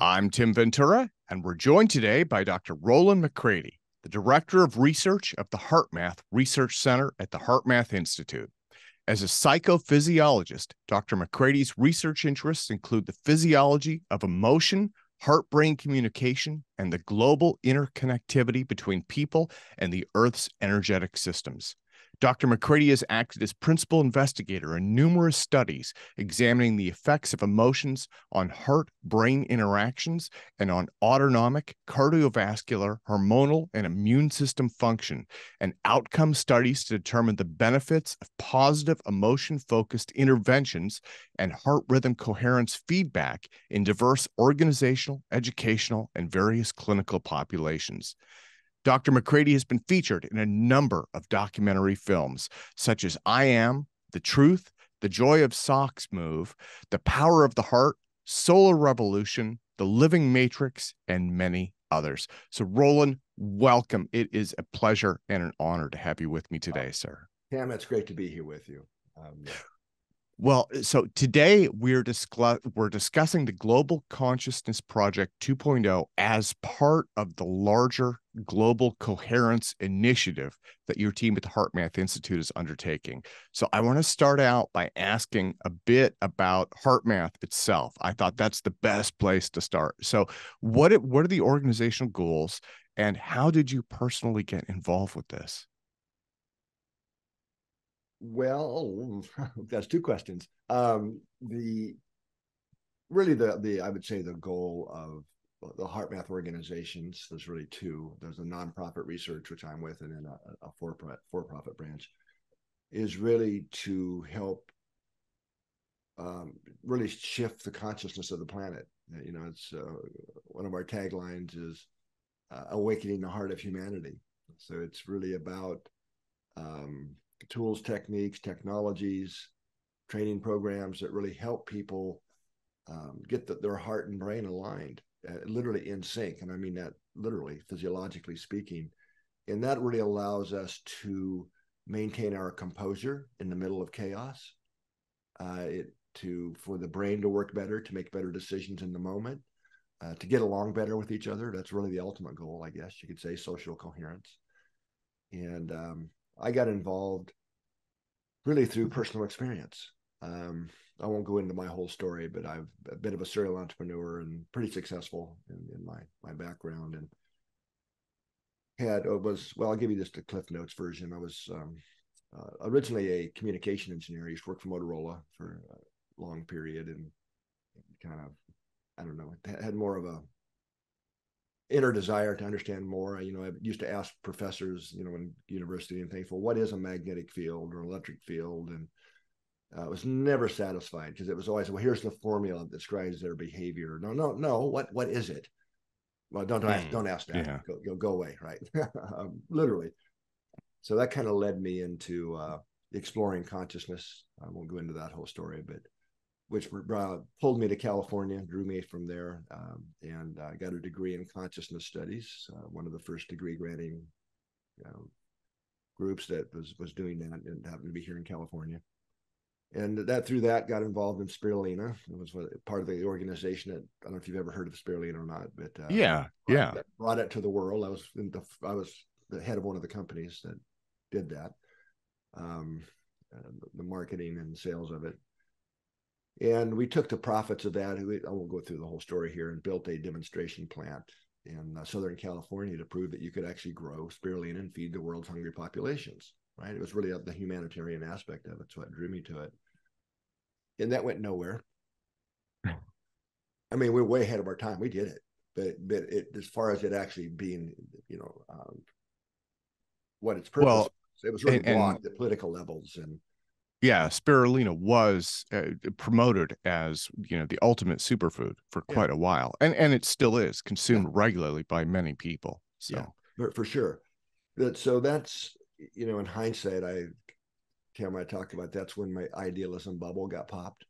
I'm Tim Ventura, and we're joined today by Dr. Rollin McCraty, the Director of Research of the HeartMath Research Center at the HeartMath Institute. As a psychophysiologist, Dr. McCraty's research interests include the physiology of emotion, heart brain communication, and the global interconnectivity between people and the Earth's energetic systems. Dr. McCraty has acted as principal investigator in numerous studies examining the effects of emotions on heart brain interactions and on autonomic, cardiovascular, hormonal, and immune system function, and outcome studies to determine the benefits of positive emotion focused interventions and heart rhythm coherence feedback in diverse organizational, educational, and various clinical populations. Dr. McCraty has been featured in a number of documentary films, such as I Am, The Truth, The Joy of Socks Move, The Power of the Heart, Solar Revolution, The Living Matrix, and many others. So, Rollin, welcome. It is a pleasure and an honor to have you with me today, sir. Cam, it's great to be here with you. Um, well, uh, so today we're discuss- we're discussing the Global Consciousness Project 2.0 as part of the larger Global Coherence Initiative that your team at the HeartMath Institute is undertaking. So I want to start out by asking a bit about HeartMath itself. I thought that's the best place to start. So what what are the organizational goals and how did you personally get involved with this? Well, that's two questions. Um, the really the the I would say the goal of the HeartMath organizations. There's really two. There's a nonprofit research which I'm with, and then a, a for for profit branch. Is really to help um, really shift the consciousness of the planet. You know, it's uh, one of our taglines is uh, awakening the heart of humanity. So it's really about um, tools, techniques, technologies, training programs that really help people um, get the, their heart and brain aligned, uh, literally in sync. And I mean that literally, physiologically speaking. And that really allows us to maintain our composure in the middle of chaos. Uh, it to for the brain to work better, to make better decisions in the moment, uh, to get along better with each other. That's really the ultimate goal, I guess you could say, social coherence. And um, I got involved really through personal experience. Um, I won't go into my whole story, but I've a bit of a serial entrepreneur and pretty successful in, in my my background and had uh, was well. I'll give you just a Cliff Notes version. I was um, uh, originally a communication engineer. I used to work for Motorola for a long period and kind of I don't know had more of a inner desire to understand more. You know, I used to ask professors, you know, in university and things, well, what is a magnetic field or electric field? And uh, I was never satisfied because it was always, well, here's the formula that describes their behavior. No, no, no. What what is it? Well, don't don't, ask, hmm, don't ask that. Yeah. Go, go away, right? um, literally. So that kind of led me into uh, exploring consciousness. I won't go into that whole story, but which uh, pulled me to California, drew me from there, um, and I uh, got a degree in consciousness studies, uh, one of the first degree granting um, groups that was was doing that, and happened to be here in California. And that through that got involved in Spirulina. It was part of the organization that I don't know if you've ever heard of Spirulina or not, but uh, yeah, yeah, brought it to the world. I was in the I was the head of one of the companies that did that, um, uh, the marketing and sales of it and we took the profits of that. I won't go through the whole story here and built a demonstration plant in uh, Southern California to prove that you could actually grow spirulina and feed the world's hungry populations. Right? It was really the humanitarian aspect of it. It's what drew me to it. And that went nowhere. I mean, we're way ahead of our time. We did it, but but it, as far as it actually being, you know, um, what its purpose, well, it was really and, blocked and, at political levels and yeah, spirulina was uh, promoted as you know the ultimate superfood for quite yeah. a while, and and it still is consumed yeah. regularly by many people. So yeah, for, for sure. That so that's you know in hindsight, I Cam, I talk about that's when my idealism bubble got popped.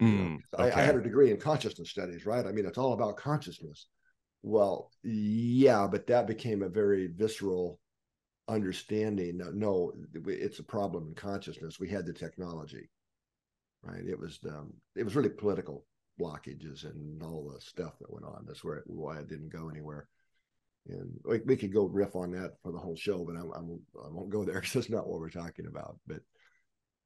Mm, okay. I, I had a degree in consciousness studies, right? I mean, it's all about consciousness. Well, yeah, but that became a very visceral understanding no it's a problem in consciousness we had the technology right it was um, it was really political blockages and all the stuff that went on. That's where why it didn't go anywhere. And we, we could go riff on that for the whole show, but I'm, I'm I won't go there because that's not what we're talking about. But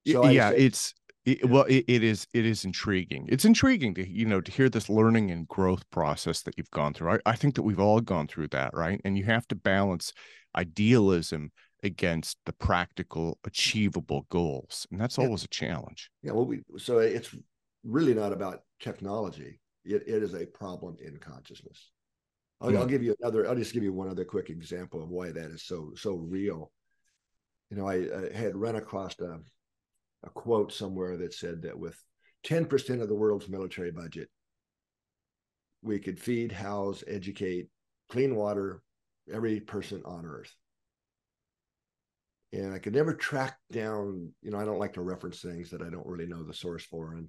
so yeah, say, it's it, yeah. well, it, it is it is intriguing. It's intriguing to you know to hear this learning and growth process that you've gone through. I, I think that we've all gone through that, right? And you have to balance idealism against the practical, achievable goals, and that's yeah. always a challenge. Yeah, well, we so it's really not about technology. It, it is a problem in consciousness. I'll, mm. I'll, give you another. I'll just give you one other quick example of why that is so so real. You know, I, I had run across a, a quote somewhere that said that with ten percent of the world's military budget, we could feed, house, educate, clean water every person on Earth. And I could never track down. You know, I don't like to reference things that I don't really know the source for, and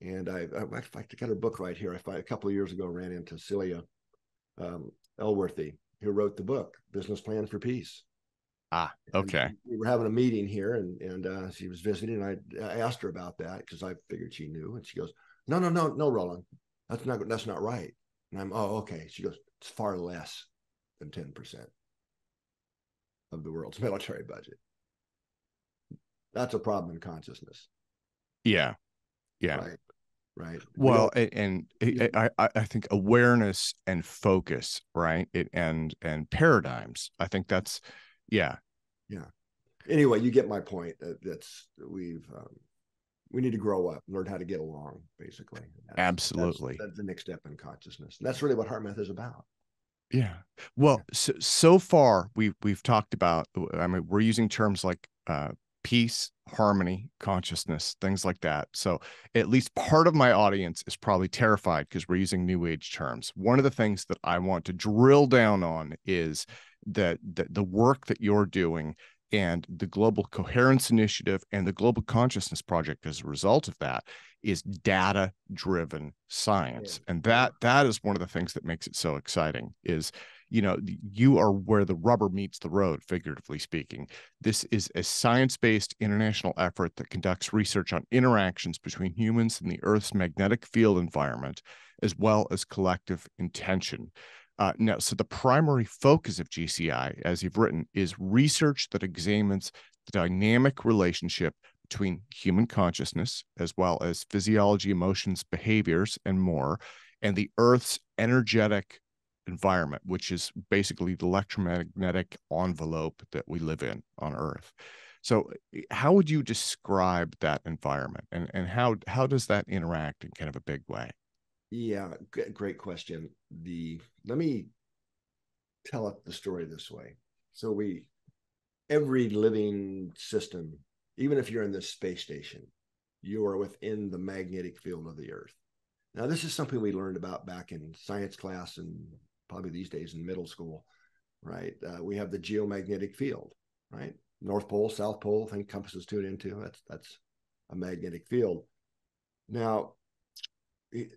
and I, I, I got her book right here. I find, a couple of years ago ran into Scilla um, Elworthy, who wrote the book Business Plan for Peace. Ah, okay. And we were having a meeting here, and and uh, she was visiting. And I, I asked her about that because I figured she knew, and she goes, "No, no, no, no, Rollin, that's not that's not right." And I'm, "Oh, okay." She goes, "It's far less than ten percent of the world's military budget." That's a problem in consciousness. Yeah, yeah. Right? Right? Well we and, and I, I think awareness and focus right? It and and paradigms. I think that's yeah. Yeah. Anyway you get my point. That's we've um, we need to grow up learn how to get along basically. That's, absolutely. that's, that's, the next step in consciousness. And that's really what HeartMath is about yeah well so, so far we've we've talked about i mean we're using terms like uh, peace, harmony, consciousness, things like that. So at least part of my audience is probably terrified because we're using new age terms. One of the things that I want to drill down on is that the, the work that you're doing and the global coherence initiative and the global consciousness project as a result of that is data driven science. Yeah. and that that is one of the things that makes it so exciting is you know you are where the rubber meets the road figuratively speaking. This is a science-based international effort that conducts research on interactions between humans and the earth's magnetic field environment as well as collective intention. Uh, now so the primary focus of gci as you've written is research that examines the dynamic relationship between human consciousness as well as physiology emotions behaviors and more and the earth's energetic environment, which is basically the electromagnetic envelope that we live in on Earth. So, eh, how would you describe that environment, and and how how does that interact in kind of a big way? Yeah, great question. The let me tell it the story this way. So we every living system, even if you're in this space station, you are within the magnetic field of the Earth. Now, this is something we learned about back in science class and probably these days in middle school, right? Uh, we have the geomagnetic field, right? North Pole, South Pole, I think compasses tune into. That's that's a magnetic field. Now, I'm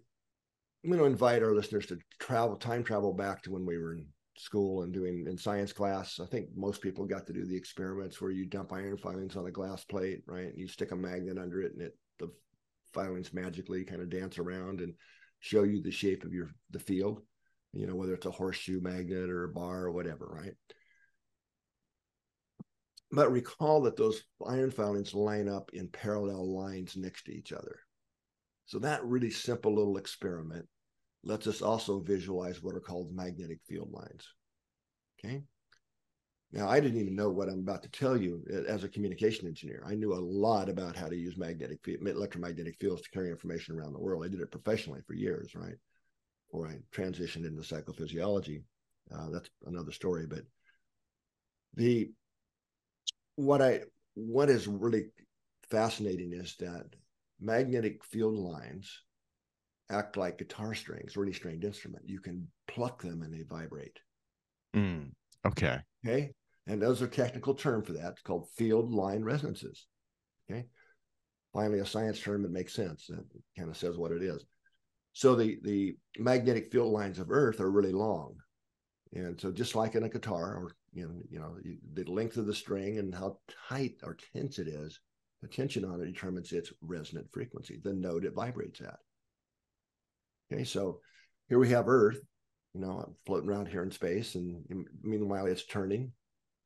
going to invite our listeners to travel, time travel back to when we were in school and doing in science class. I think most people got to do the experiments where you dump iron filings on a glass plate, right? And you stick a magnet under it, and it the filings magically kind of dance around and show you the shape of your the field you know, whether it's a horseshoe magnet or a bar or whatever, right? But recall that those iron filings line up in parallel lines next to each other. So that really simple little experiment lets us also visualize what are called magnetic field lines. Okay. Now, I didn't even know what I'm about to tell you as a communication engineer. I knew a lot about how to use magnetic electromagnetic fields to carry information around the world. I did it professionally for years, right? or I transitioned into psychophysiology. Uh, that's another story. But the what I what is really fascinating is that magnetic field lines act like guitar strings, or any stringed instrument. You can pluck them and they vibrate. Mm, okay. Okay. And those are technical term for that. It's called field line resonances. Okay. Finally, a science term that makes sense. That kind of says what it is. So the the magnetic field lines of Earth are really long, and so just like in a guitar, or you know, you know, the length of the string and how tight or tense it is, the tension on it determines its resonant frequency, the note it vibrates at. Okay, so here we have Earth, you know, floating around here in space, and meanwhile it's turning.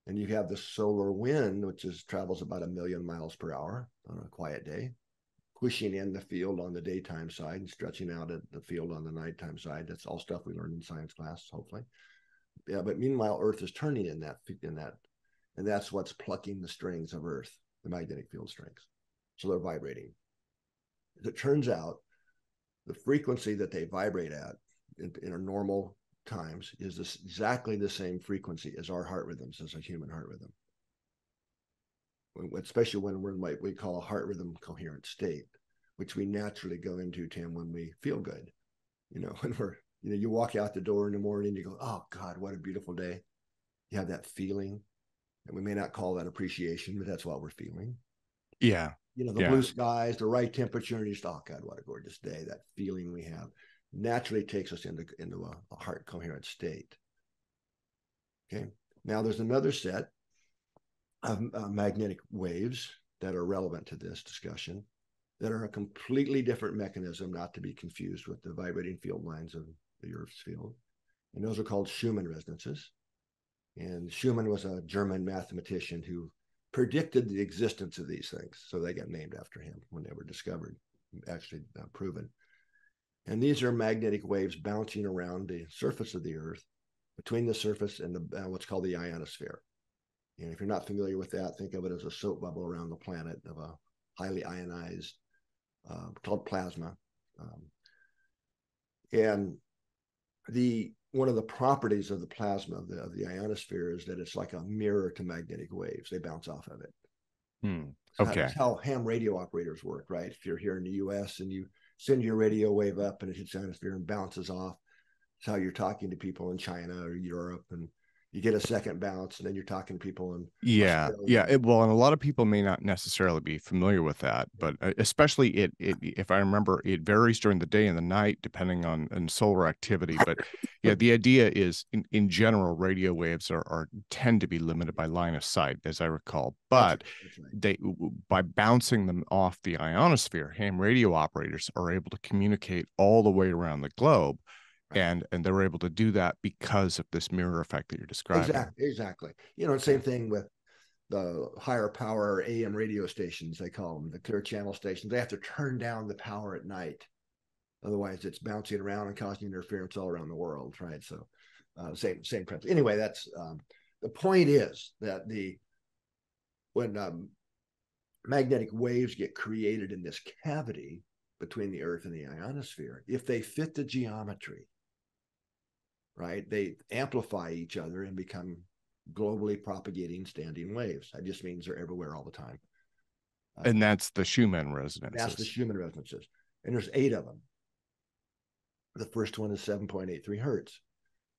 And you have the solar wind, which is travels about a million miles per hour on a quiet day, pushing in the field on the daytime side and stretching out at the field on the nighttime side. That's all stuff we learned in science class, hopefully. Yeah, but meanwhile, Earth is turning in that in that, and that's what's plucking the strings of Earth, the magnetic field strings. So they're vibrating. As it turns out, the frequency that they vibrate at in, in normal times is this exactly the same frequency as our heart rhythms as a human heart rhythm. Especially when we're in what we call a heart rhythm coherent state which we naturally go into tim when we feel good. You know when we're you know you walk out the door in the morning you go oh god what a beautiful day. You have that feeling and we may not call that appreciation but that's what we're feeling. Yeah you know the yeah. blue skies the right temperature and you just oh god what a gorgeous day that feeling we have. Naturally takes us into into a, a heart coherent state. Okay. Now there's another set of uh, magnetic waves that are relevant to this discussion that are a completely different mechanism not to be confused with the vibrating field lines of the earth's field. And those are called schumann resonances. And schumann was a german mathematician who predicted the existence of these things so they got named after him when they were discovered actually uh, proven and these are magnetic waves bouncing around the surface of the Earth between the surface and the, uh, what's called the ionosphere. And if you're not familiar with that, think of it as a soap bubble around the planet of a highly ionized, uh, called plasma. Um, and the one of the properties of the plasma of the, of the ionosphere is that it's like a mirror to magnetic waves. They bounce off of it. Hmm. Okay. That's how ham radio operators work, right? If you're here in the U.S. and you send your radio wave up and it hits the atmosphere and bounces off. It's how you're talking to people in China or Europe and you get a second bounce and then you're talking to people and yeah yeah it, well and a lot of people may not necessarily be familiar with that but uh, especially it, it if i remember it varies during the day and the night depending on, on solar activity but yeah the idea is in, in general radio waves are, are tend to be limited by line of sight as i recall but that's right. they by bouncing them off the ionosphere ham radio operators are able to communicate all the way around the globe and and they were able to do that because of this mirror effect that you're describing. Exactly exactly. You know same thing with the higher power am radio stations they call them the clear channel stations. They have to turn down the power at night. Otherwise it's bouncing around and causing interference all around the world right? So uh, same same principle. Anyway that's um, the point is that the when um, magnetic waves get created in this cavity between the earth and the ionosphere if they fit the geometry right? They amplify each other and become globally propagating standing waves. That just means they're everywhere all the time. Uh, and that's the Schumann resonances. That's the Schumann resonances. And there's eight of them. The first one is 7.83 hertz.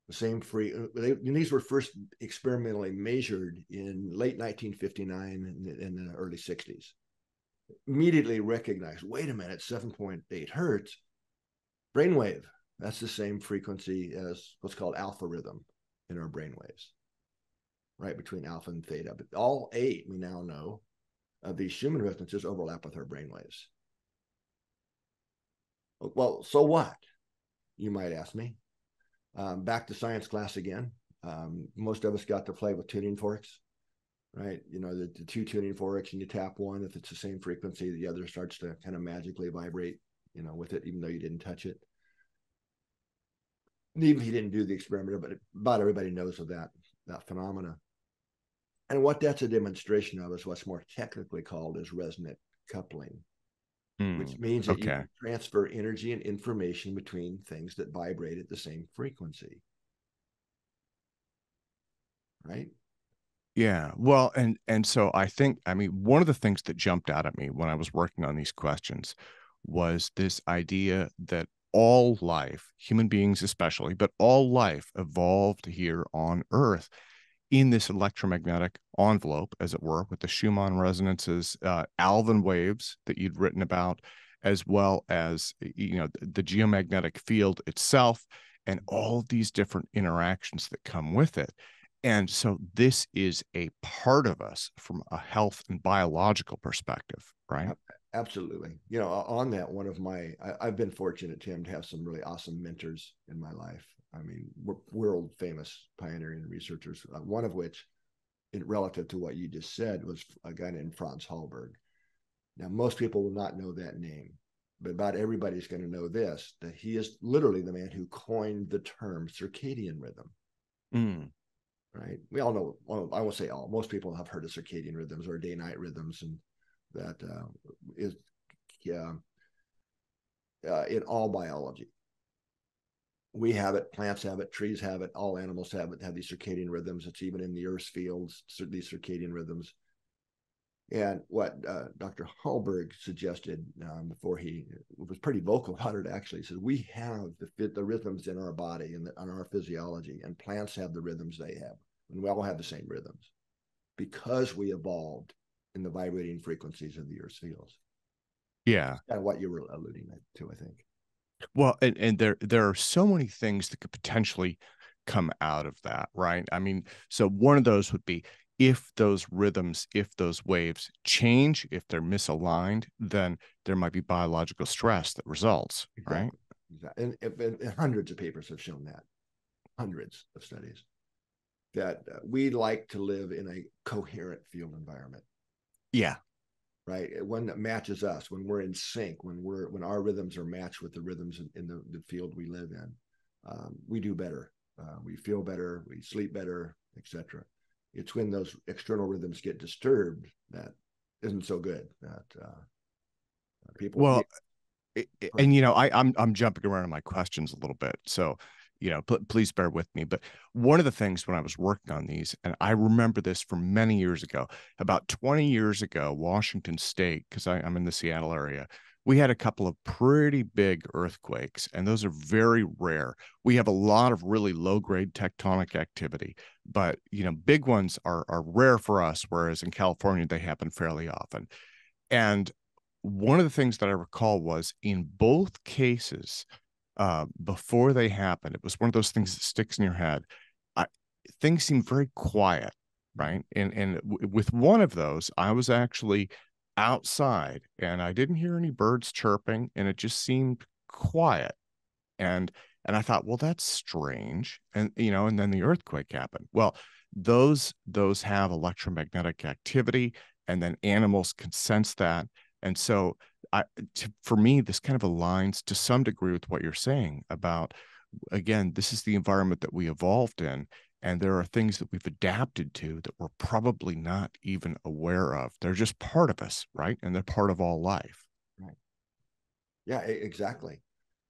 The same free, uh, they, these were first experimentally measured in late 1959 and in the early 60s. Immediately recognized, wait a minute, 7.8 hertz, brainwave. That's the same frequency as what's called alpha rhythm in our brain waves, right? Between alpha and theta. But all eight, we now know, of these Schumann resonances overlap with our brain waves. Well, so what? You might ask me. Um, back to science class again. Um, most of us got to play with tuning forks, right? You know, the, the two tuning forks, and you tap one. If it's the same frequency, the other starts to kind of magically vibrate, you know, with it, even though you didn't touch it even he didn't do the experiment, but about everybody knows of that that phenomena. And what that's a demonstration of is what's more technically called as resonant coupling, mm, which means that okay. you can transfer energy and information between things that vibrate at the same frequency. Right? Yeah. Well, and and so I think I mean one of the things that jumped out at me when I was working on these questions was this idea that all life, human beings especially, but all life evolved here on Earth in this electromagnetic envelope, as it were, with the Schumann resonances, uh, Alfvén waves that you'd written about, as well as you know the geomagnetic field itself, and all these different interactions that come with it. And so this is a part of us from a health and biological perspective, right? Absolutely. You know, on that, one of my, I, have been fortunate, Tim, to have some really awesome mentors in my life. I mean, world famous pioneering researchers, uh, one of which, in, relative to what you just said, was a guy named Franz Halberg. Now, most people will not know that name, but about everybody's going to know this that he is literally the man who coined the term circadian rhythm. Mm. Right. We all know, well, I won't say all, most people have heard of circadian rhythms or day night rhythms, and that uh, is uh, in all biology. We have it, plants have it, trees have it, all animals have it, have these circadian rhythms. It's even in the Earth's fields, these circadian rhythms. And what uh, Dr. Halberg suggested um, before he was pretty vocal about it, actually, says we have the the rhythms in our body and on our physiology, and plants have the rhythms they have, and we all have the same rhythms because we evolved in the vibrating frequencies of the Earth's fields. Yeah, of what you were alluding to, I think. Well, and, and there there are so many things that could potentially come out of that, right? I mean, so one of those would be if those rhythms, if those waves change, if they're misaligned, then there might be biological stress that results, exactly. right? Exactly. And, and, and, hundreds of papers have shown that, hundreds of studies, that uh, we like to live in a coherent field environment. Yeah. Right. One that matches us, when we're in sync, when we're when our rhythms are matched with the rhythms in, in the, the field we live in, um, we do better. Uh, we feel better. We sleep better, etc it's when those external rhythms get disturbed that isn't so good that uh, people well it, and you know I, I'm I'm jumping around in my questions a little bit, so you know pl- please bear with me. But one of the things when I was working on these, and I remember this from many years ago, about 20 years ago, Washington State, because I'm in the Seattle area, we had a couple of pretty big earthquakes, and those are very rare. We have a lot of really low grade tectonic activity, but you know, big ones are are rare for us, whereas in California they happen fairly often. And one of the things that I recall was in both cases, uh, before they happened, it was one of those things that sticks in your head. I, things seemed very quiet, right? And and w- with one of those, I was actually outside and I didn't hear any birds chirping and it just seemed quiet. And and I thought, well, that's strange. And you know, and then the earthquake happened. Well, those those have electromagnetic activity and then animals can sense that. And so I to, for me, this kind of aligns to some degree with what you're saying about again, this is the environment that we evolved in and there are things that we've adapted to that we're probably not even aware of. They're just part of us right? And they're part of all life. Right. Yeah exactly.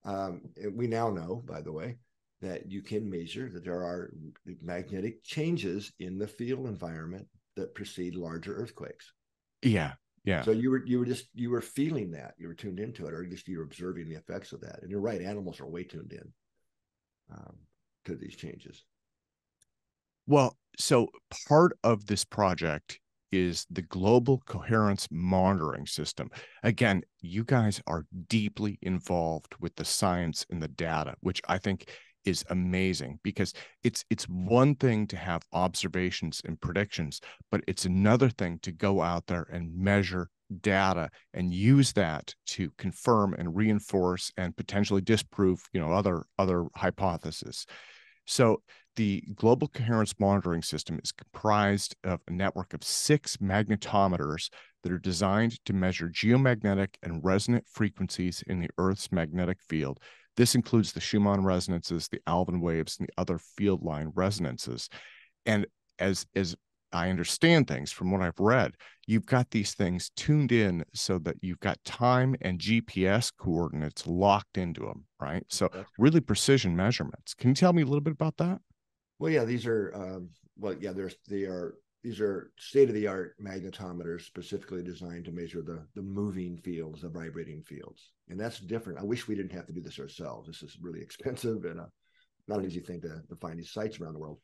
Um, we now know by the way that you can measure that there are magnetic changes in the field environment that precede larger earthquakes. Yeah yeah. So you were you were just you were feeling that you were tuned into it or just you were observing the effects of that. And you're right animals are way tuned in um, to these changes. Well, so part of this project is the global coherence monitoring system. Again, you guys are deeply involved with the science and the data, which I think is amazing because it's it's one thing to have observations and predictions, but it's another thing to go out there and measure data and use that to confirm and reinforce and potentially disprove, you know, other other hypotheses. So the Global Coherence Monitoring System is comprised of a network of six magnetometers that are designed to measure geomagnetic and resonant frequencies in the Earth's magnetic field. This includes the Schumann resonances, the Alfvén waves, and the other field line resonances. And as, as I understand things from what I've read, you've got these things tuned in so that you've got time and GPS coordinates locked into them, right? So, really precision measurements. Can you tell me a little bit about that? Well, yeah, these are um, well, yeah, there's they are these are state of the art magnetometers specifically designed to measure the the moving fields, the vibrating fields, and that's different. I wish we didn't have to do this ourselves. This is really expensive and a, not an easy thing to, to find these sites around the world.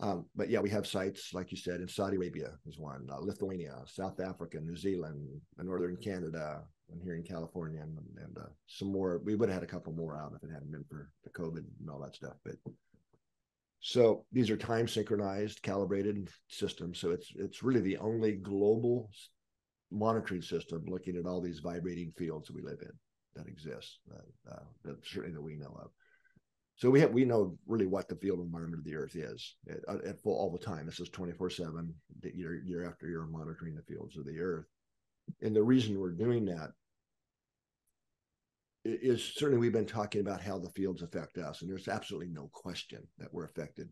Um, but yeah, we have sites like you said in Saudi Arabia is one, uh, Lithuania, South Africa, New Zealand, northern Canada, and here in California, and, and uh, some more. We would have had a couple more out if it hadn't been for the COVID and all that stuff. But so these are time synchronized, calibrated systems. So it's it's really the only global monitoring system looking at all these vibrating fields that we live in that exist uh, uh, that certainly that we know of. So we have we know really what the field environment of the earth is at, uh, at full all the time. This is 24 7 year, year after year monitoring the fields of the earth. And the reason we're doing that is certainly we've been talking about how the fields affect us and there's absolutely no question that we're affected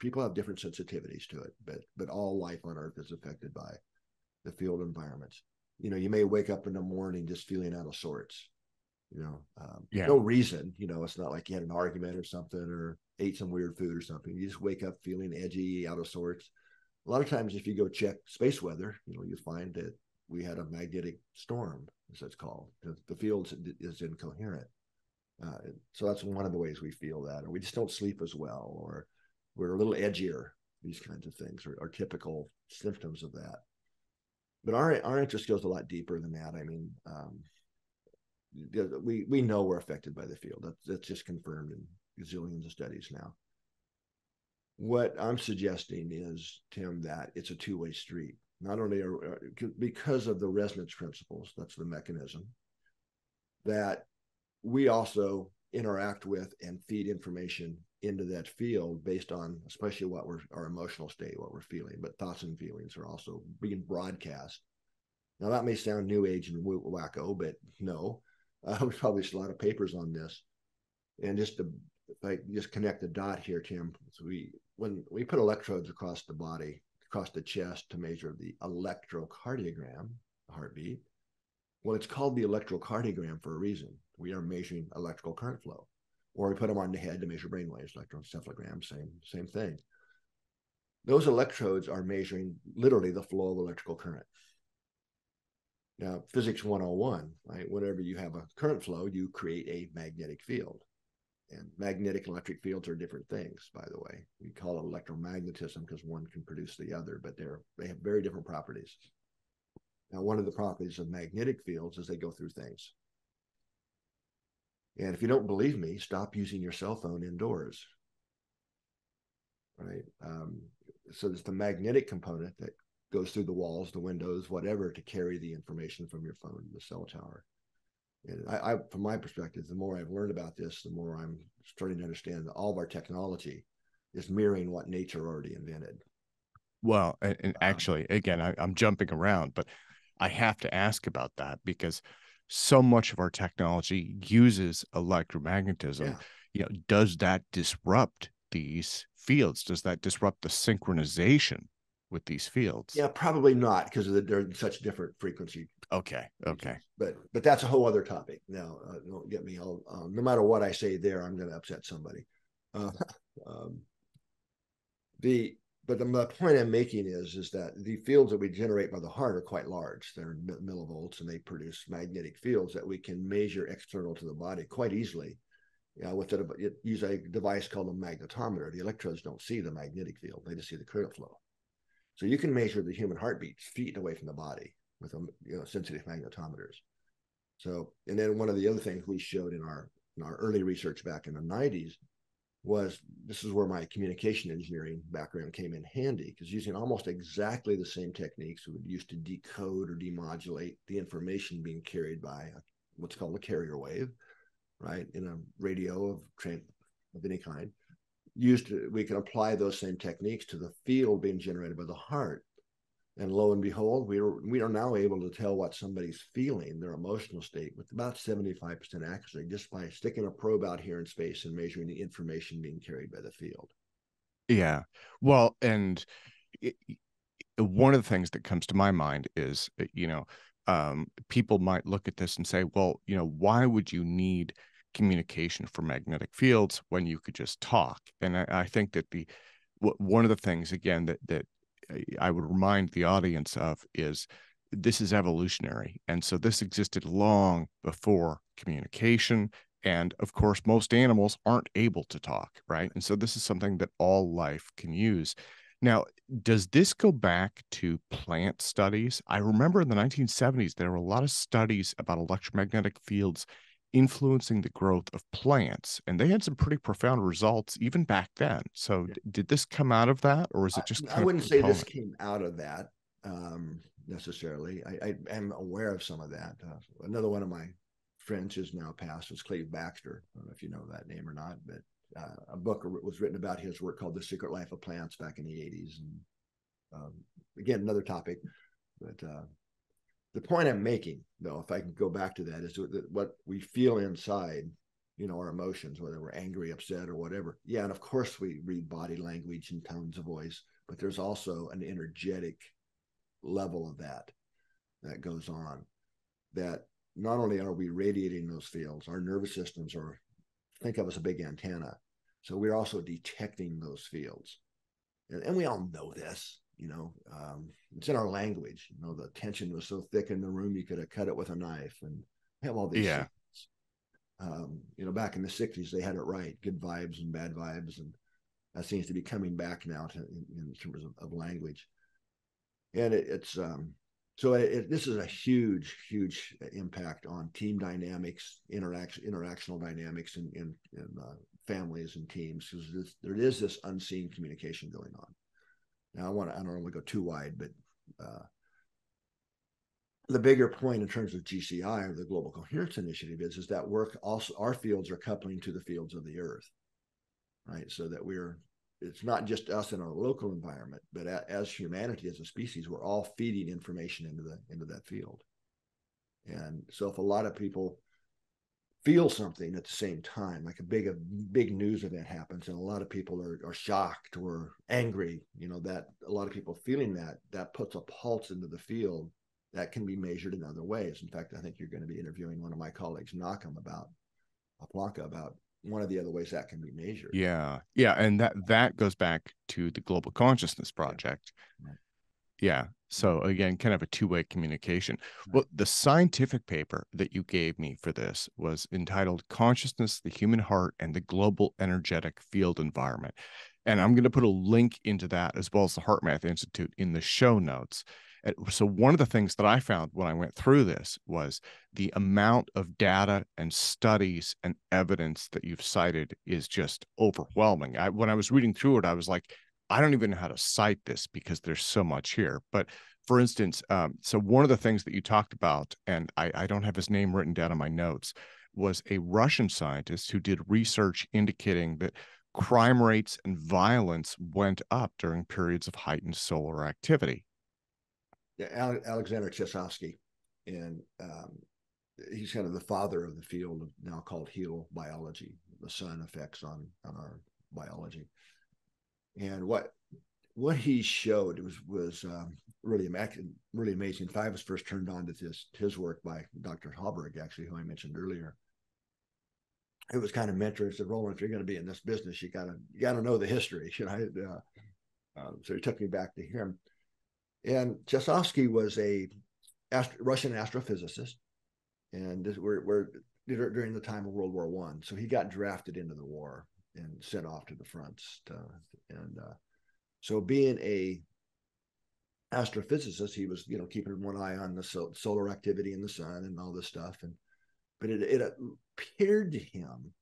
people have different sensitivities to it but but all life on earth is affected by the field environments. You know, you may wake up in the morning just feeling out of sorts. You know, um, yeah. no reason. You know, it's not like you had an argument or something or ate some weird food or something. You just wake up feeling edgy, out of sorts. A lot of times, if you go check space weather, you know, you find that we had a magnetic storm, as it's called. The, field is incoherent. Uh, so that's one of the ways we feel that, or we just don't sleep as well, or we're a little edgier. These kinds of things are, are typical symptoms of that but our our interest goes a lot deeper than that. I mean, um, we we know we're affected by the field. That's that's just confirmed in gazillions of studies now. What I'm suggesting is, Tim, that it's a two way street. Not only are because of the resonance principles, that's the mechanism, that we also interact with and feed information into that field based on especially what we're our emotional state, what we're feeling, but thoughts and feelings are also being broadcast. Now that may sound new age and wacko, but no, uh, we published a lot of papers on this. And just to I just connect the dot here, Tim, so we when we put electrodes across the body, across the chest to measure the electrocardiogram, the heartbeat. Well, it's called the electrocardiogram for a reason. We are measuring electrical current flow or we put them on the head to measure brain waves, electroencephalogram, same same thing. Those electrodes are measuring literally the flow of electrical current. Now, physics 101, right? Whenever you have a current flow, you create a magnetic field. And magnetic and electric fields are different things, by the way. We call it electromagnetism because one can produce the other, but they're they have very different properties. Now, one of the properties of magnetic fields is they go through things. And if you don't believe me, stop using your cell phone indoors. Right. Um, so there's the magnetic component that goes through the walls, the windows, whatever, to carry the information from your phone to the cell tower. And I, I, from my perspective, the more I've learned about this, the more I'm starting to understand that all of our technology is mirroring what nature already invented. Well, and, and um, actually, again, I, I'm jumping around, but I have to ask about that because so much of our technology uses electromagnetism yeah. you know does that disrupt these fields does that disrupt the synchronization with these fields yeah probably not because they're such different frequency okay okay but but that's a whole other topic now uh, don't get me all um, no matter what i say there i'm going to upset somebody uh, um, the but the, the, point I'm making is is that the fields that we generate by the heart are quite large. They're millivolts, and they produce magnetic fields that we can measure external to the body quite easily. Yeah, with a, use a device called a magnetometer. The electrodes don't see the magnetic field; they just see the current flow. So you can measure the human heartbeat feet away from the body with um, you know sensitive magnetometers. So, and then one of the other things we showed in our in our early research back in the 90s was this is where my communication engineering background came in handy because using almost exactly the same techniques we would use to decode or demodulate the information being carried by a, what's called a carrier wave, right, in a radio of train of any kind. Used to, we can apply those same techniques to the field being generated by the heart and lo and behold, we are we are now able to tell what somebody's feeling, their emotional state, with about 75% accuracy, just by sticking a probe out here in space and measuring the information being carried by the field. Yeah. Well, and it, one of the things that comes to my mind is, uh, you know, um, people might look at this and say, well, you know, why would you need communication for magnetic fields when you could just talk? And I, I think that the one of the things again that that I would remind the audience of is this is evolutionary. And so this existed long before communication. And of course, most animals aren't able to talk, right? And so this is something that all life can use. Now, does this go back to plant studies? I remember in the 1970s, there were a lot of studies about electromagnetic fields influencing the growth of plants and they had some pretty profound results even back then so yeah. did this come out of that or is it just i, I wouldn't say this came out of that um, necessarily. I, I, am aware of some of that. Uh, another one of my friends who's now passed was Cleve Backster I don't know if you know that name or not, but uh, a book was written about his work called The Secret Life of Plants back in the 80s. And um, again, another topic. But uh, the point I'm making, though, if I can go back to that, is that what we feel inside, you know, our emotions, whether we're angry, upset, or whatever. Yeah, and of course we read body language and tones of voice, but there's also an energetic level of that that goes on. That not only are we radiating those fields, our nervous systems are think of as a big antenna. So we're also detecting those fields. And, and we all know this, you know, um, it's in our language. You know, the tension was so thick in the room, you could have cut it with a knife and have all these. Yeah. Um, you know, back in the 60s, they had it right good vibes and bad vibes. And that seems to be coming back now to, in, in terms of, of language. And it, it's, um, so it, this is a huge, huge impact on team dynamics, interaction, interactional dynamics in, in, in uh, families and teams because there is this unseen communication going on. Now, I want to, I don't want to go too wide, but uh, the bigger point in terms of GCI or the Global Coherence Initiative is, is that work also, our fields are coupling to the fields of the earth, right? So that we're it's not just us in our local environment, but as humanity, as a species, we're all feeding information into the into that field. And so, if a lot of people feel something at the same time, like a big a big news event happens, and a lot of people are, are shocked or angry, you know, that a lot of people feeling that that puts a pulse into the field that can be measured in other ways. In fact, I think you're going to be interviewing one of my colleagues, Nakam, about uh, a Aplanka about one of the other ways that can be measured. Yeah. Yeah. And that that goes back to the Global Consciousness Project. Yeah. Yeah. So again, kind of a two-way communication. Well, the scientific paper that you gave me for this was entitled Consciousness, the Human Heart, and the Global Energetic Field Environment. And I'm going to put a link into that as well as the HeartMath Institute in the show notes. So, one of the things that I found when I went through this was the amount of data and studies and evidence that you've cited is just overwhelming. I, when I was reading through it, I was like, I don't even know how to cite this because there's so much here. But for instance, um, so one of the things that you talked about, and I, I don't have his name written down in my notes, was a Russian scientist who did research indicating that crime rates and violence went up during periods of heightened solar activity yeah, Alexander Chizhevsky, and um, he's kind of the father of the field of now called heliobiology, the sun effects on on our biology. And what what he showed was was um, really really amazing. I was first turned on to this his work by Dr. Halberg, actually, who I mentioned earlier. It was kind of mentoring. Said, Rollin, if you're going to be in this business, you gotta you gotta know the history. You know, uh, uh, so he took me back to him. And Chizhevsky was a Russian astrophysicist, and this, we're, we're during the time of World War One. So he got drafted into the war and sent off to the fronts. To, and uh, so, being a astrophysicist, he was you know keeping one eye on the so- solar activity in the sun and all this stuff. And but it, it appeared to him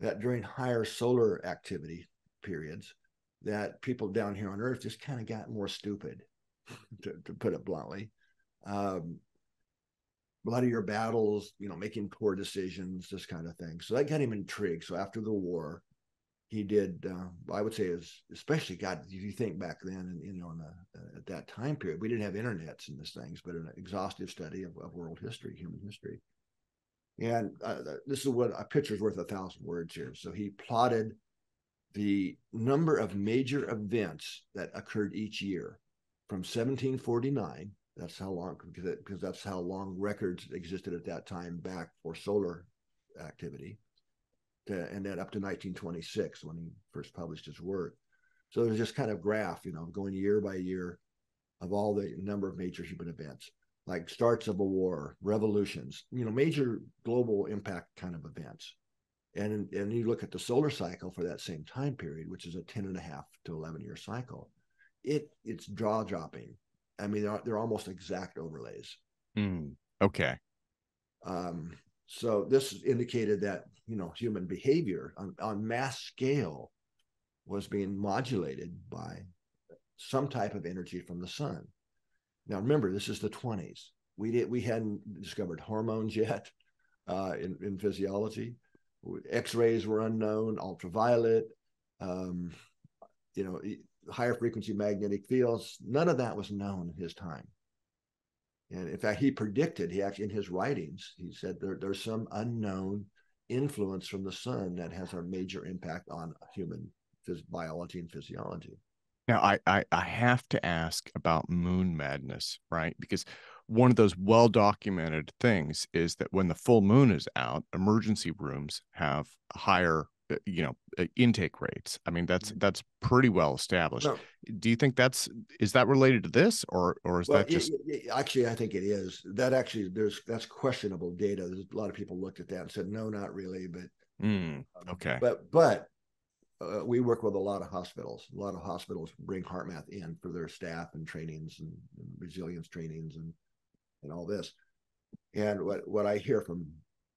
that during higher solar activity periods, that people down here on Earth just kind of got more stupid to, to put it bluntly. Um, a lot of your battles, you know, making poor decisions, this kind of thing. So that got him intrigued. So after the war, he did. Uh, I would say, is especially God. If you think back then, and you know, the, uh, at that time period, we didn't have internets and these things, but an exhaustive study of, of world history, human history. And uh, this is what a picture's worth a thousand words here. So he plotted the number of major events that occurred each year from 1749. That's how long, because that's how long records existed at that time back for solar activity, to, and then up to 1926 when he first published his work. So there's just kind of graph, you know, going year by year of all the number of major human events, like starts of a war, revolutions, you know, major global impact kind of events. And, and you look at the solar cycle for that same time period, which is a 10 and a half to 11 year cycle it it's jaw dropping. I mean, they're, they're almost exact overlays. Mm, okay. Um, so this indicated that you know human behavior on, on mass scale was being modulated by some type of energy from the sun. Now remember, this is the 20s. We did we hadn't discovered hormones yet uh, in, in physiology. X-rays were unknown, ultraviolet, um, you know, higher frequency magnetic fields. None of that was known in his time. And in fact, he predicted, he actually in his writings, he said there, there's some unknown influence from the sun that has a major impact on human phys- biology and physiology. Now, I, I I have to ask about moon madness, right? Because one of those well documented things is that when the full moon is out, emergency rooms have higher you know uh, intake rates. I mean that's mm. that's pretty well established. No. do you think that's is that related to this or or is well, that just it, it, actually i think it is. That actually there's that's questionable data. There's a lot of people looked at that and said no not really but mm, um, okay. but but uh, we work with a lot of hospitals. A lot of hospitals bring HeartMath in for their staff and trainings and, and resilience trainings and and all this. And what what i hear from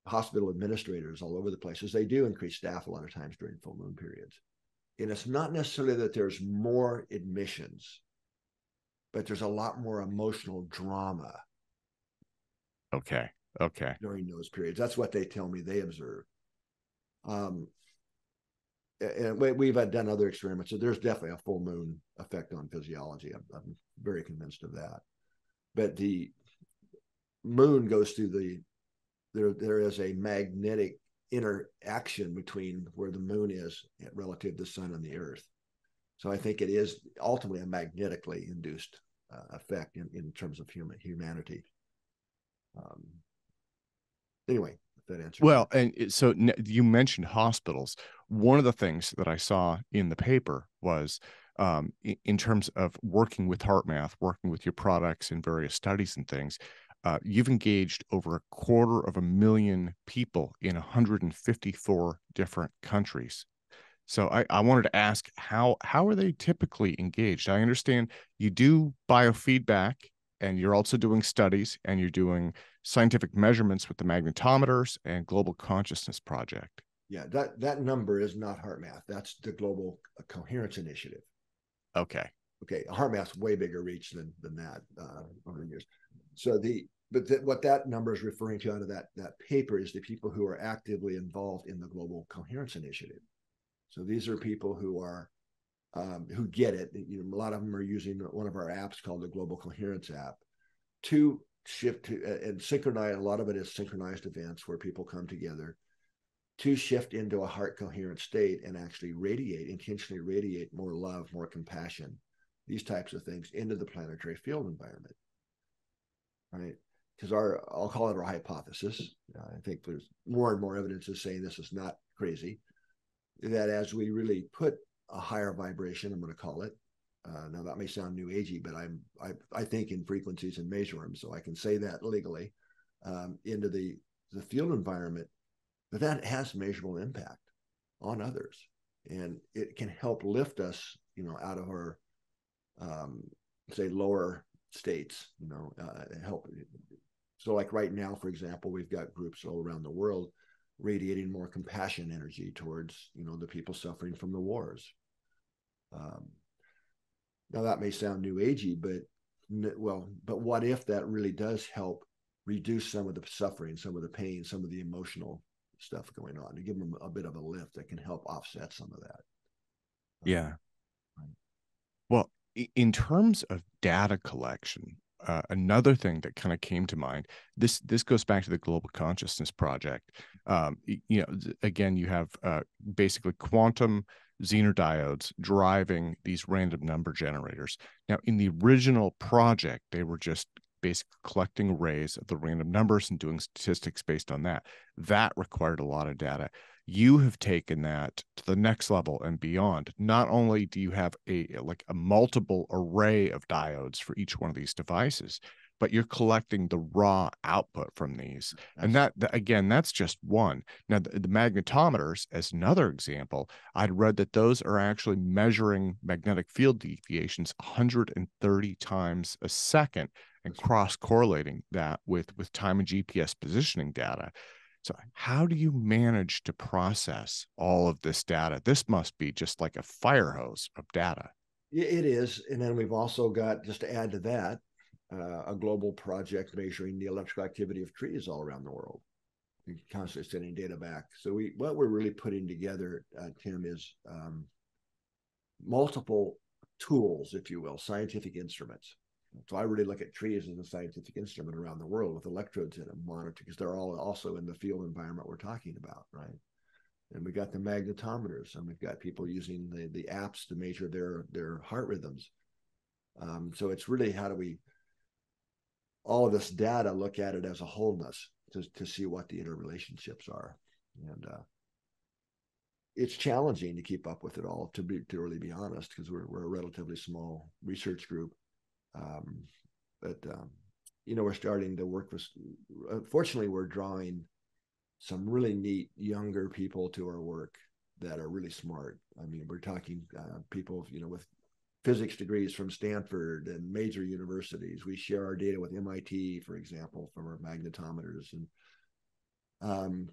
hospital administrators all over the place is they do increase staff a lot of times during full moon periods. And it's not necessarily that there's more admissions, but there's a lot more emotional drama. Okay. Okay. During those periods. That's what they tell me they observe. Um, and we've done other experiments. So there's definitely a full moon effect on physiology. I'm, I'm very convinced of that. But the moon goes through the there there is a magnetic interaction between where the moon is relative to the sun and the earth. So I think it is ultimately a magnetically induced uh, effect in, in terms of human humanity. Um, anyway, that answer. Well, and so you mentioned hospitals. One of the things that I saw in the paper was um, in terms of working with HeartMath, working with your products in various studies and things, uh, you've engaged over a quarter of a million people in 154 different countries. So I, I wanted to ask how how are they typically engaged? I understand you do biofeedback and you're also doing studies and you're doing scientific measurements with the magnetometers and global consciousness project. Yeah, that that number is not HeartMath. That's the Global Coherence Initiative. Okay. Okay, HeartMath's way bigger reach than than that uh, over the years. So the but th- what that number is referring to out of that that paper is the people who are actively involved in the global coherence initiative. So these are people who are um, who get it. You know a lot of them are using one of our apps called the global coherence app to shift to and synchronize a lot of it is synchronized events where people come together to shift into a heart coherent state and actually radiate intentionally radiate more love more compassion these types of things into the planetary field environment right because our I'll call it our hypothesis. Uh, I think there's more and more evidence is saying this is not crazy. That as we really put a higher vibration, I'm going to call it. Uh, now that may sound new agey, but I'm I, I think in frequencies and measure them, so I can say that legally um, into the the field environment. But that has measurable impact on others, and it can help lift us, you know, out of our um, say lower states, you know, uh, help so, like right now, for example, we've got groups all around the world radiating more compassion energy towards you know the people suffering from the wars. Um, now that may sound new agey, but well, but what if that really does help reduce some of the suffering, some of the pain, some of the emotional stuff going on to give them a bit of a lift that can help offset some of that. Yeah. Um, in terms of data collection, uh, another thing that kind of came to mind this this goes back to the global consciousness project. Um, you know again you have uh, basically quantum zener diodes driving these random number generators. Now in the original project they were just basically collecting arrays of the random numbers and doing statistics based on that. That required a lot of data you have taken that to the next level and beyond. Not only do you have a like a multiple array of diodes for each one of these devices but you're collecting the raw output from these. That's, and that, that, again that's just one. Now the, the, magnetometers as another example i'd read that those are actually measuring magnetic field deviations 130 times a second and cross correlating that with with time and gps positioning data so, how do you manage to process all of this data? This must be just like a fire hose of data. It is. And then we've also got, just to add to that, uh, a global project measuring the electrical activity of trees all around the world. We constantly sending data back. So we what we're really putting together, uh, Tim, is um, multiple tools, if you will, scientific instruments. So I really look at trees as a scientific instrument around the world with electrodes in them, monitor because they're all also in the field environment we're talking about, right? And we got the magnetometers, and we've got people using the the apps to measure their their heart rhythms. Um, so it's really how do we all of this data look at it as a wholeness to, to see what the interrelationships are and uh, it's challenging to keep up with it all to be to really be honest because we're, we're a relatively small research group um, but um, you know we're starting to work with unfortunately we're drawing some really neat younger people to our work that are really smart i mean we're talking uh, people you know with physics degrees from Stanford and major universities. We share our data with MIT, for example, from our magnetometers, and um,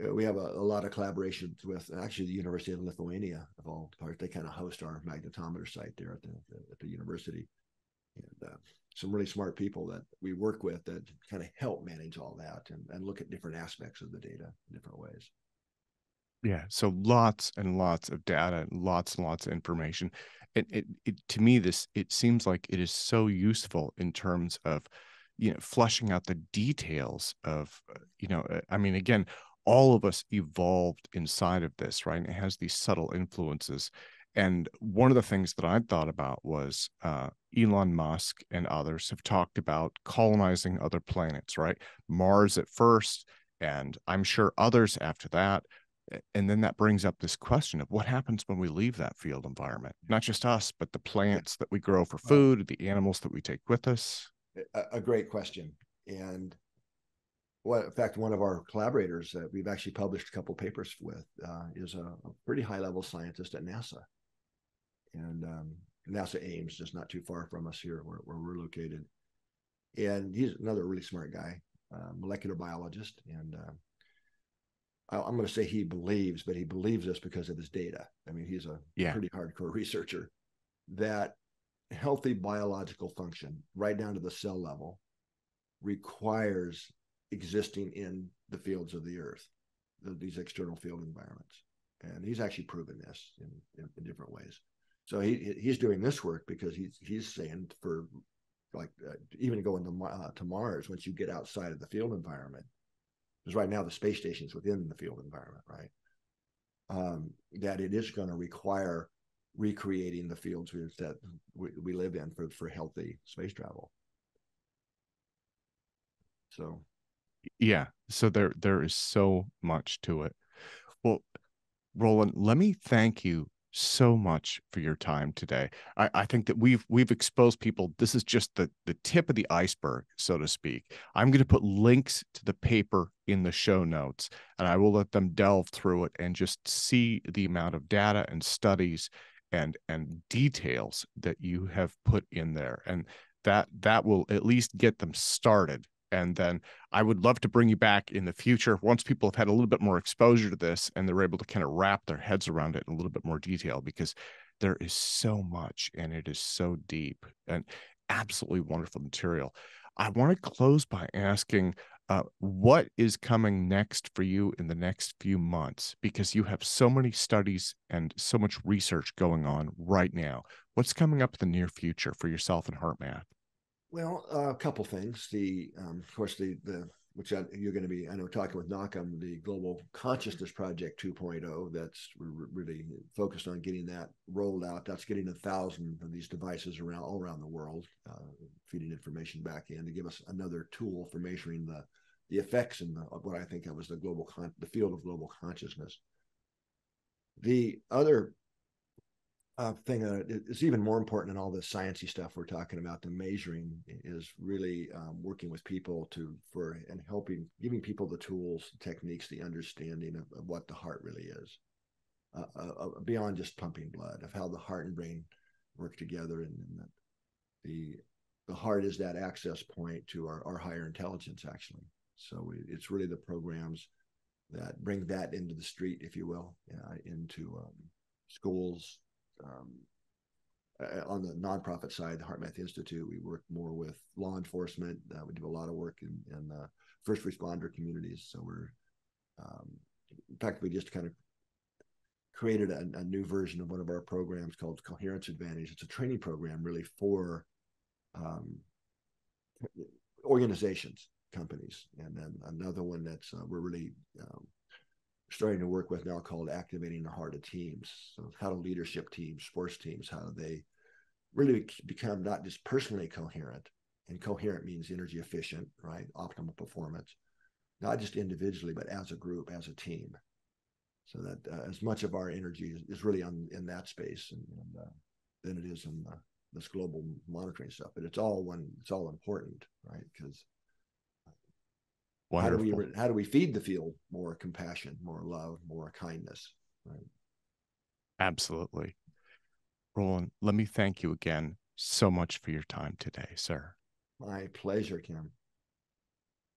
uh, we have a, a, lot of collaborations with actually the University of Lithuania of all parts. They kind of host our magnetometer site there at the, at the university, and uh, some really smart people that we work with that kind of help manage all that and, and look at different aspects of the data in different ways. Yeah. So lots and lots of data, lots and lots of information And it, it to me this it seems like it is so useful in terms of you know flushing out the details of uh, you know uh, i mean again all of us evolved inside of this right and it has these subtle influences and one of the things that i thought about was uh, elon musk and others have talked about colonizing other planets right? Mars at first and i'm sure others after that and then that brings up this question of what happens when we leave that field environment? Not just us but the plants that we grow for food the animals that we take with us. A, great question. And what in fact one of our collaborators that we've actually published a couple papers with uh, is a, a, pretty high level scientist at nasa and um, nasa ames just not too far from us here where, where we're located and he's another really smart guy uh, molecular biologist and uh, I'm going to say he believes, but he believes this because of his data. I mean, he's a yeah. pretty hardcore researcher that healthy biological function, right down to the cell level, requires existing in the fields of the earth, the, these external field environments. And he's actually proven this in, in, in different ways. So he he's doing this work because he's he's saying for like uh, even going to uh, to Mars, once you get outside of the field environment, because right now the space station is within the field environment, right? Um, that it is going to require recreating the fields that we, we live in for, for healthy space travel. So, yeah, so there there is so much to it. Well, Rollin, let me thank you so much for your time today. I, I, think that we've we've exposed people. This is just the the tip of the iceberg, so to speak. I'm going to put links to the paper in the show notes, and I will let them delve through it and just see the amount of data and studies and and details that you have put in there, and that that will at least get them started and then I would love to bring you back in the future once people have had a little bit more exposure to this and they're able to kind of wrap their heads around it in a little bit more detail because there is so much and it is so deep and absolutely wonderful material. I want to close by asking uh, what is coming next for you in the next few months because you have so many studies and so much research going on right now. What's coming up in the near future for yourself and HeartMath? Well, uh, a couple things. The um, of course the the which I, you're going to be I know talking with Nachum, the Global Consciousness Project 2.0. That's really focused on getting that rolled out. That's getting a thousand of these devices around all around the world, uh, feeding information back in to give us another tool for measuring the the effects the, what I think of as the global con- the field of global consciousness. The other uh, thing that is even more important than all this sciencey stuff we're talking about. The measuring is really um, working with people to for and helping giving people the tools the techniques the understanding of, of what the heart really is uh, uh, uh beyond just pumping blood of how the heart and brain work together and, and the the heart is that access point to our, our higher intelligence actually. So it's really the programs that bring that into the street if you will into um, schools um, uh, on the nonprofit side, the HeartMath Institute, we work more with law enforcement. Uh, we do a lot of work in, in uh, first responder communities. So we're, um, in fact, we just kind of created a, a, new version of one of our programs called Coherence Advantage. It's a training program really for um, organizations, companies, and then another one that's uh, we're really um, starting to work with now called Activating the Heart of Teams. So how do leadership teams, sports teams, how do they really become not just personally coherent, and coherent means energy efficient, right? Optimal performance, not just individually, but as a group, as a team. So that uh, as much of our energy is, is really on in that space and, and uh, than it is in this global monitoring stuff. But it's all one. It's all important, right? Because how do we how do we feed the field more compassion, more love, more kindness, right? Absolutely. Rollin, let me thank you again so much for your time today, sir. My pleasure, Tim.